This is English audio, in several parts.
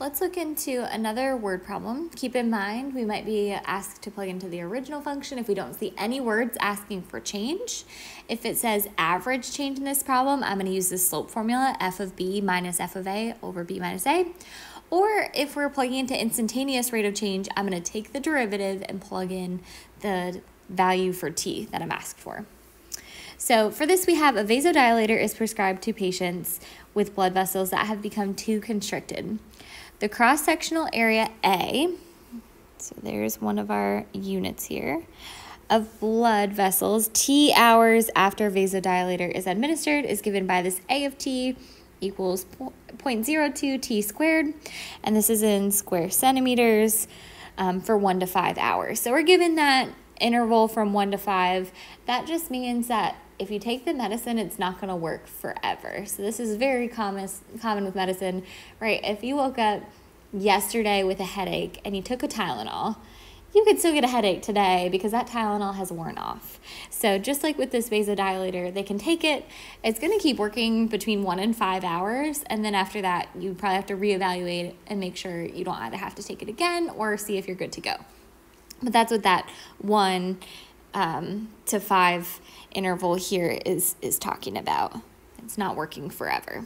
Let's look into another word problem. Keep in mind, we might be asked to plug into the original function if we don't see any words asking for change. If it says average change in this problem, I'm going to use the slope formula, f of b minus f of a over b minus a. Or if we're plugging into instantaneous rate of change, I'm going to take the derivative and plug in the value for t that I'm asked for. So for this, we have a vasodilator is prescribed to patients with blood vessels that have become too constricted. The cross-sectional area A, so there's one of our units here, of blood vessels T hours after vasodilator is administered is given by this A of T equals 0.02 T squared, and this is in square centimeters um, for one to five hours. So we're given that interval from one to five. That just means that if you take the medicine, it's not going to work forever. So this is very common common with medicine, right? If you woke up yesterday with a headache and you took a Tylenol, you could still get a headache today because that Tylenol has worn off. So just like with this vasodilator, they can take it. It's going to keep working between one and five hours, and then after that, you probably have to reevaluate and make sure you don't either have to take it again or see if you're good to go. But that's what that one um, to five interval here is is talking about. It's not working forever.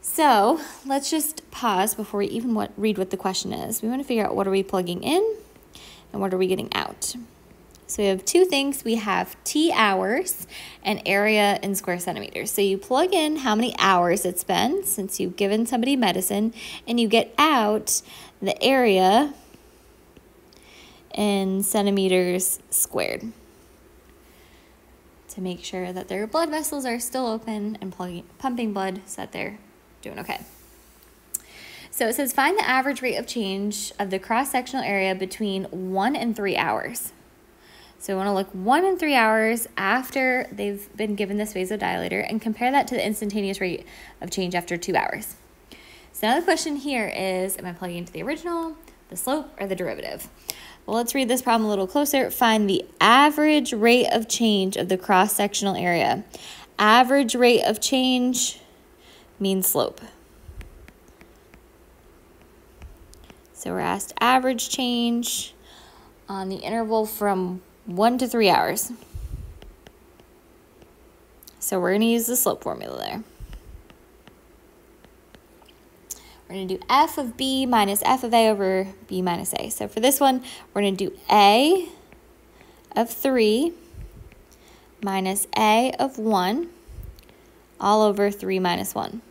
So let's just pause before we even what, read what the question is. We want to figure out what are we plugging in and what are we getting out. So we have two things. We have T hours and area in square centimeters. So you plug in how many hours it's been since you've given somebody medicine and you get out the area in centimeters squared to make sure that their blood vessels are still open and plugging, pumping blood so that they're doing okay. So it says find the average rate of change of the cross-sectional area between one and three hours. So we want to look one and three hours after they've been given this vasodilator and compare that to the instantaneous rate of change after two hours. So now the question here is, am I plugging into the original, the slope, or the derivative? Well, let's read this problem a little closer. Find the average rate of change of the cross-sectional area. Average rate of change means slope. So we're asked average change on the interval from one to three hours. So we're going to use the slope formula there. We're going to do f of b minus f of a over b minus a. So for this one, we're going to do a of 3 minus a of 1 all over 3 minus 1.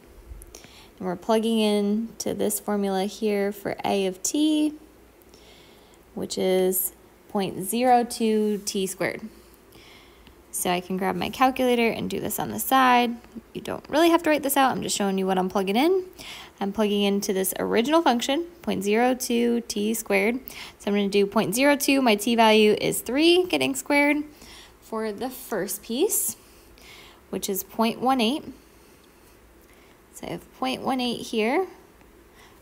And we're plugging in to this formula here for a of t, which is 0.02 t squared. So I can grab my calculator and do this on the side. You don't really have to write this out. I'm just showing you what I'm plugging in. I'm plugging into this original function, 0.02 t squared. So I'm going to do 0.02. My t value is 3 getting squared for the first piece, which is 0.18. So I have 0.18 here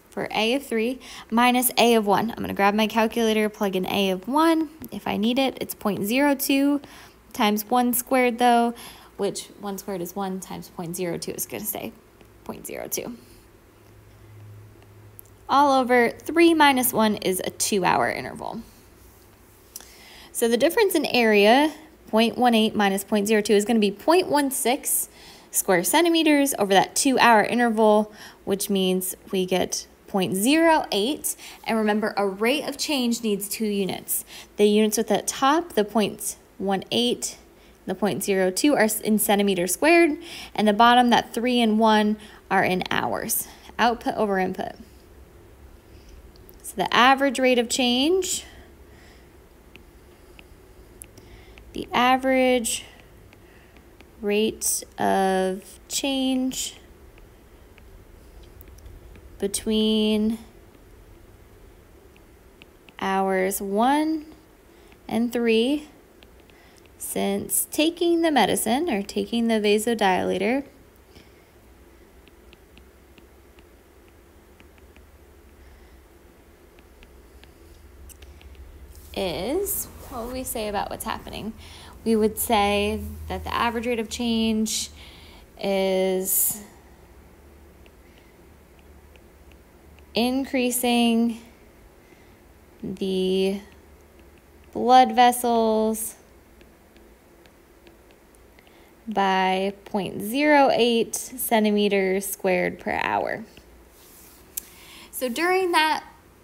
for a of 3 minus a of 1. I'm going to grab my calculator, plug in a of 1. If I need it, it's 0.02 times 1 squared though, which 1 squared is 1 times 0.02 is going to say 0.02. All over 3 minus 1 is a 2-hour interval. So the difference in area, 0.18 minus 0.02, is going to be 0.16 square centimeters over that 2-hour interval, which means we get 0.08. And remember, a rate of change needs two units. The units at the top, the 0.18, the 0.02 are in centimeters squared, and the bottom, that 3 and 1, are in hours. Output over input. So the average rate of change, the average rate of change between hours 1 and 3 since taking the medicine or taking the vasodilator is what would we say about what's happening? We would say that the average rate of change is increasing the blood vessels by 0.08 centimeters squared per hour. So during that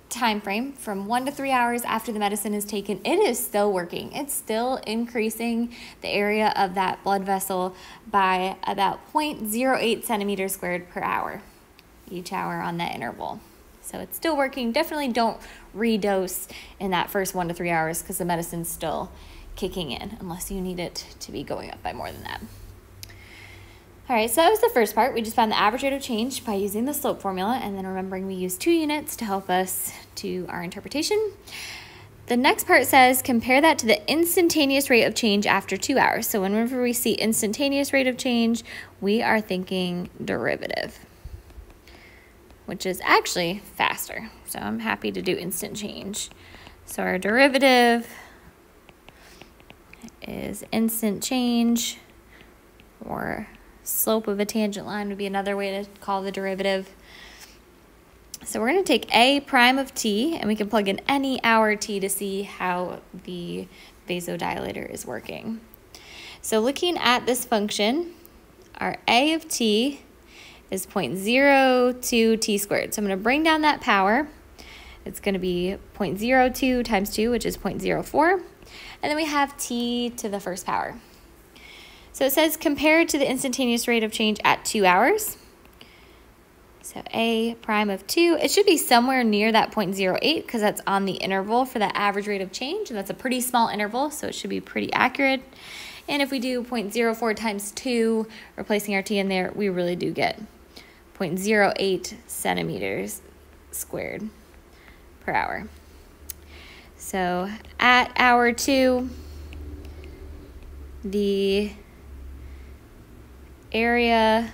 time frame from one to three hours after the medicine is taken, it is still working. It's still increasing the area of that blood vessel by about 0.08 centimeters squared per hour each hour on that interval. So it's still working. Definitely don't redose in that first one to three hours because the medicine's still kicking in unless you need it to be going up by more than that. All right, so that was the first part. We just found the average rate of change by using the slope formula and then remembering we use two units to help us to our interpretation. The next part says compare that to the instantaneous rate of change after two hours. So whenever we see instantaneous rate of change, we are thinking derivative, which is actually faster. So I'm happy to do instant change. So our derivative is instant change or Slope of a tangent line would be another way to call the derivative. So we're going to take a prime of t, and we can plug in any hour t to see how the vasodilator is working. So looking at this function, our a of t is 0.02 t squared. So I'm going to bring down that power. It's going to be 0.02 times 2, which is 0.04. And then we have t to the first power. So it says compared to the instantaneous rate of change at two hours. So A prime of 2, it should be somewhere near that 0.08 because that's on the interval for that average rate of change. And that's a pretty small interval, so it should be pretty accurate. And if we do 0.04 times 2, replacing our t in there, we really do get 0.08 centimeters squared per hour. So at hour 2, the area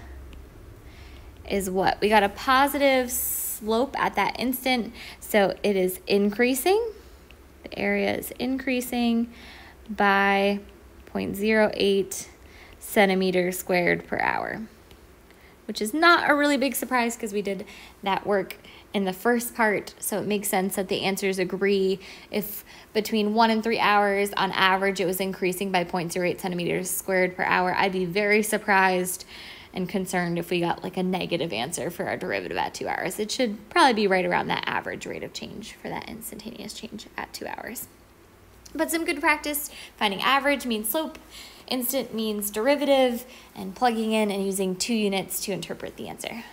is what? We got a positive slope at that instant, so it is increasing. The area is increasing by 0.08 centimeters squared per hour, which is not a really big surprise because we did that work in the first part, so it makes sense that the answers agree. If between one and three hours, on average, it was increasing by 0.08 centimeters squared per hour, I'd be very surprised and concerned if we got like a negative answer for our derivative at two hours. It should probably be right around that average rate of change for that instantaneous change at two hours. But some good practice, finding average means slope, instant means derivative, and plugging in and using two units to interpret the answer.